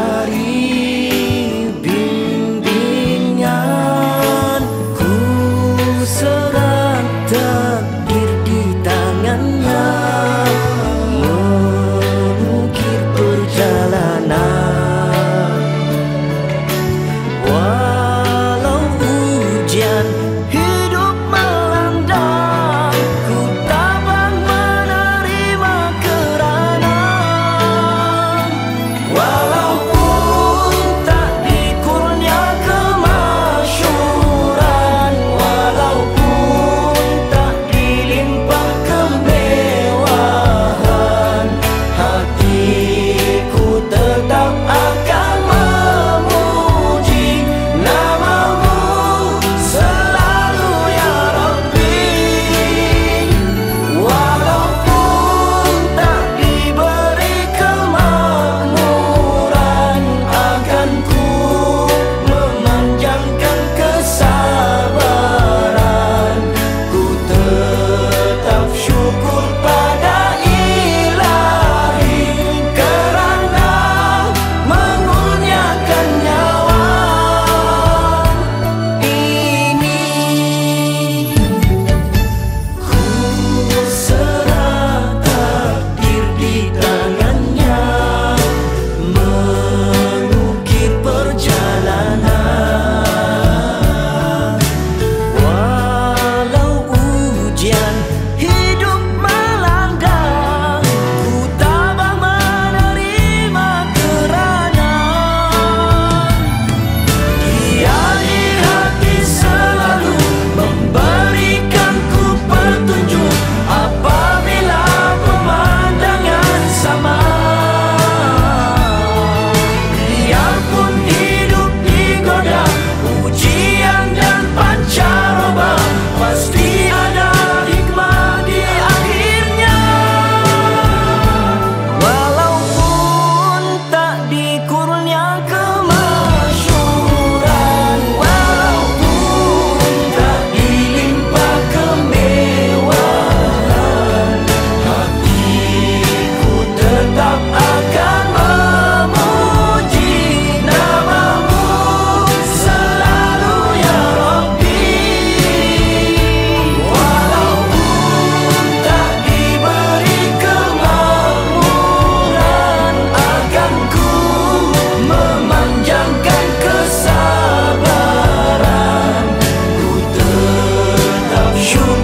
dari You